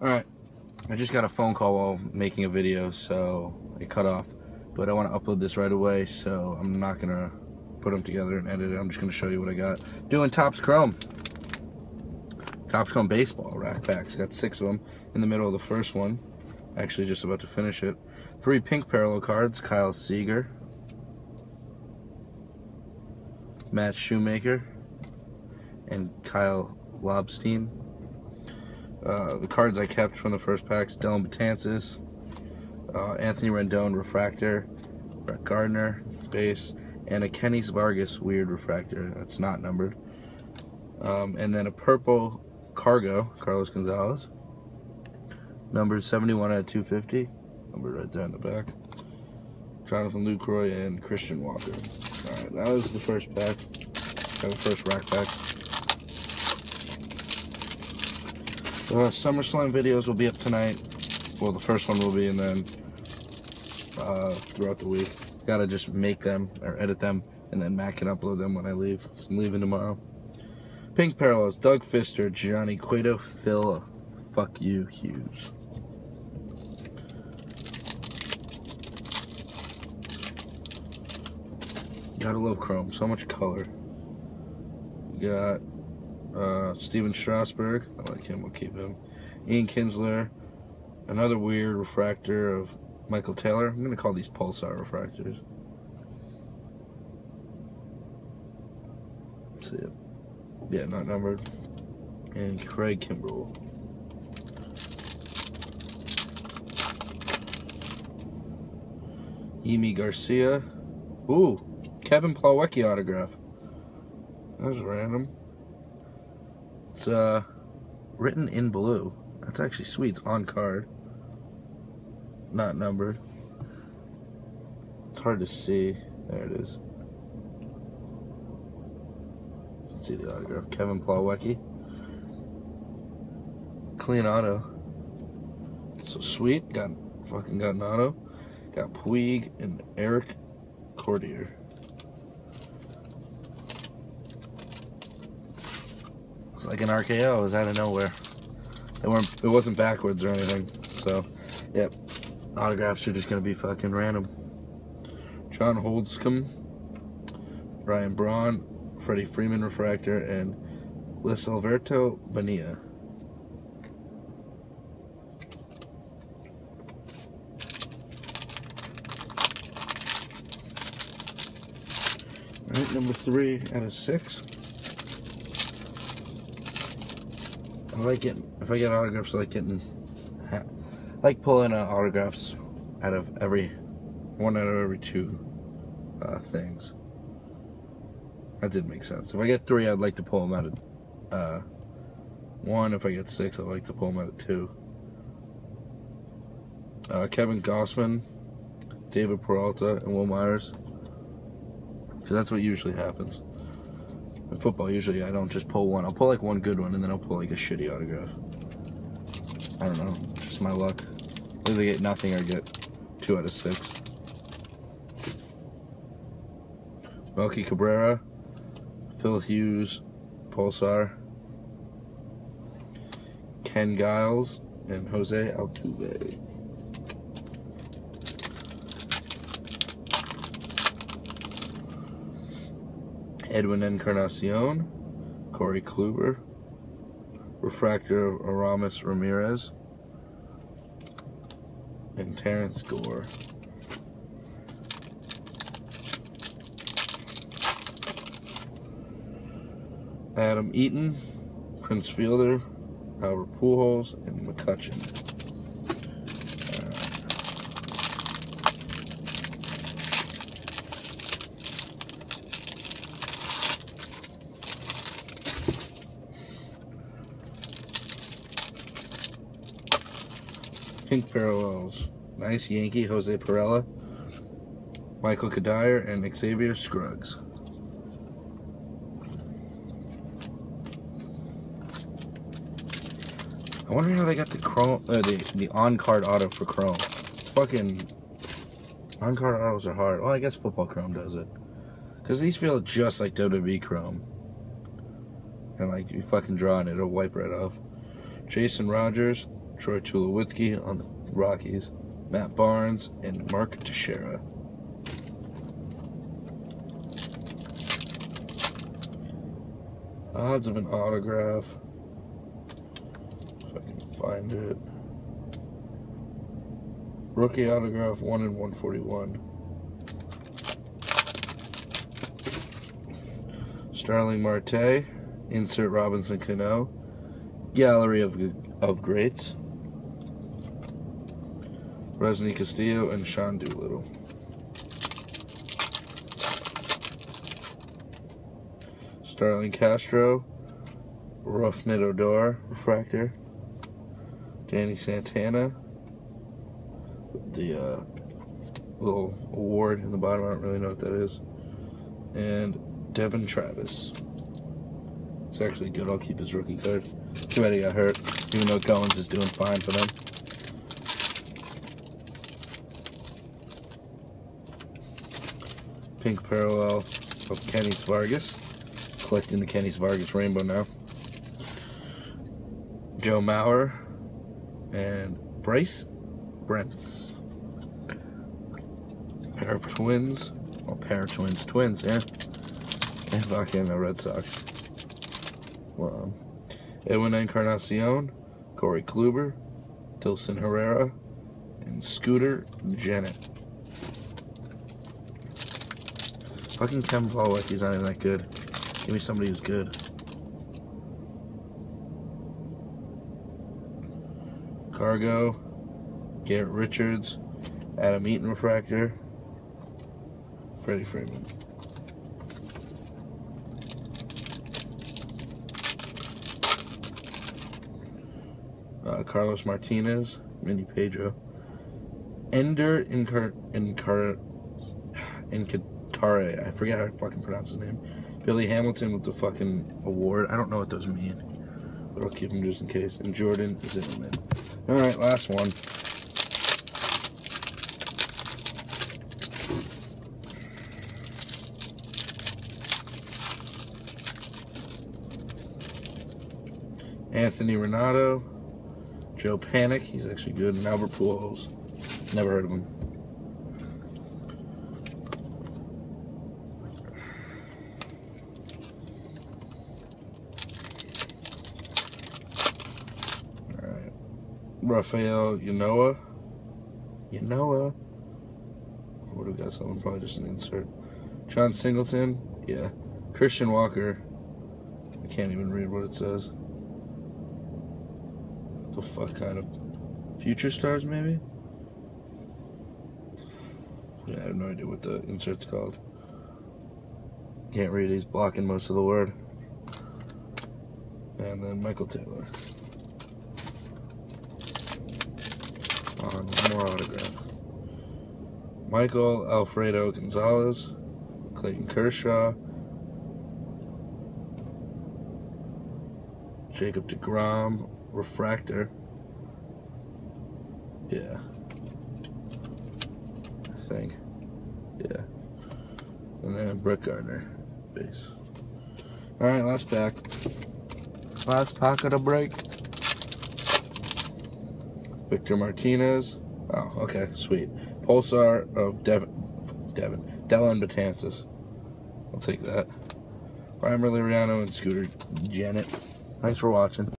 Alright, I just got a phone call while making a video, so it cut off. But I want to upload this right away, so I'm not going to put them together and edit it. I'm just going to show you what I got. Doing Topps Chrome. Topps Chrome Baseball rack packs. Got six of them in the middle of the first one. Actually, just about to finish it. Three pink parallel cards. Kyle Seager. Matt Shoemaker. And Kyle Lobstein. Uh, the cards I kept from the first packs, Dellin Betances, uh, Anthony Rendon Refractor, Brett Gardner Base, and a Kennys Vargas Weird Refractor that's not numbered. Um, and then a purple Cargo, Carlos Gonzalez, Number 71 out of 250, numbered right there in the back. Jonathan Lucroy and Christian Walker. Alright, that was the first pack, the first rack pack. The SummerSlam videos will be up tonight. Well, the first one will be, and then uh, throughout the week. Gotta just make them or edit them, and then Mac can upload them when I leave. I'm leaving tomorrow. Pink Parallels, Doug Fister, Johnny Cueto, Phil, fuck you, Hughes. Gotta love Chrome, so much color. got uh, Stephen Strasburg, I like him, we'll keep him. Ian Kinsler, another weird refractor of Michael Taylor. I'm going to call these pulsar refractors. see it. Yeah, not numbered. And Craig Kimbrel. Yimi Garcia. Ooh, Kevin Plawecki autograph. That was random. It's uh, written in blue. That's actually sweet. It's on card. Not numbered. It's hard to see. There it is. You can see the autograph. Kevin Plawecki. Clean auto. So sweet. Got fucking got an auto. Got Puig and Erik Cordier. It's like an RKO. It was out of nowhere. They weren't. It wasn't backwards or anything. So, yep. Autographs are just gonna be fucking random. John Holdscomb, Ryan Braun, Freddie Freeman refractor, and Luis Alberto Bonilla. All right, number three out of six. I like getting, if I get autographs, I like getting, I like pulling autographs out of every, one out of every two uh, things. That did make sense. If I get three, I'd like to pull them out of uh, one. If I get six, I'd like to pull them out of two. Uh, Kevin Gausman, David Peralta, and Wil Myers. Because that's what usually happens. In football, usually I don't just pull one. I'll pull like one good one and then I'll pull like a shitty autograph. I don't know. Just my luck. Either get nothing or get two out of six. Melky Cabrera, Phil Hughes, Pulsar, Ken Giles, and Jose Altuve. Edwin Encarnacion, Corey Kluber, Refractor Aramis Ramirez, and Terrence Gore. Adam Eaton, Prince Fielder, Albert Pujols, and McCutchen. Pink parallels. Nice Yankee, Jose Pirela, Michael Cuddyer, and Xavier Scruggs. I wonder how they got the chrome, uh, the the on card auto for Chrome. It's fucking on card autos are hard. Well, I guess Football Chrome does it, cause these feel just like WWE Chrome. And like you fucking draw it, it'll wipe right off. Jason Rogers, Troy Tulowitzki on the Rockies, Matt Barnes, and Mark Teixeira. Odds of an autograph. If I can find it. Rookie autograph 1 in 141. Starling Marte. Insert Robinson Cano. Gallery of, of Greats. Rusney Castillo and Sean Doolittle. Starlin Castro, Rougned Odor, Refractor, Danny Santana, the uh, little award in the bottom, I don't really know what that is, and Devon Travis. It's actually good, I'll keep his rookie card. Too bad he got hurt, even though Goins is doing fine for them. Pink parallel of Kennys Vargas collecting the Kennys Vargas Rainbow now. Joe Mauer and Bryce Brentz. Pair of twins. Well, pair of twins. Twins, yeah. And fucking the Red Sox. Well, um, Edwin Encarnacion, Corey Kluber, Dilson Herrera, and Scooter Gennett. Fucking Kevin Pollock, he's not even that good. Give me somebody who's good. Cargo, Garrett Richards, Adam Eaton Refractor, Freddie Freeman. Uh, Carlos Martinez, Manny Pedro, Ender Incar Incar Incatare. I forget how to fucking pronounce his name. Billy Hamilton with the fucking award. I don't know what those mean, but I'll keep them just in case. And Jordan Zimmermann. All right, last one. Anthony Renato, Joe Panik, he's actually good, and Albert Pujols. Never heard of him. Rafael Yanoa. Yanoa. What do we got? Someone probably just an insert. Jon Singleton. Yeah. Christian Walker. I can't even read what it says. The fuck kind of future stars maybe? Yeah, I have no idea what the insert's called. Can't read, he's blocking most of the word. And then Michael Taylor. on more autograph. Miguel Alfredo Gonzalez, Clayton Kershaw, Jacob DeGrom, Refractor. Yeah. I think. Yeah. And then Brett Gardner, base. Alright, last pack. Last of the break. Victor Martinez. Oh, okay, sweet. Pulsar of Devin, Devin, Dellin Betances. I'll take that. Rymer Liriano and Scooter Gennett. Thanks for watching.